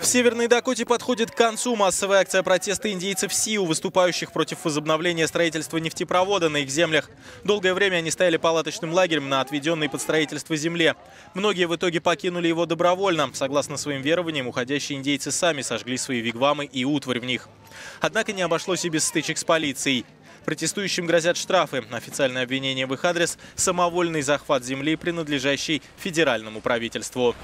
В Северной Дакоте подходит к концу массовая акция протеста индейцев Сиу, выступающих против возобновления строительства нефтепровода на их землях. Долгое время они стояли палаточным лагерем на отведенной под строительство земле. Многие в итоге покинули его добровольно. Согласно своим верованиям, уходящие индейцы сами сожгли свои вигвамы и утварь в них. Однако не обошлось и без стычек с полицией. Протестующим грозят штрафы. Официальное обвинение в их адрес – самовольный захват земли, принадлежащей федеральному правительству.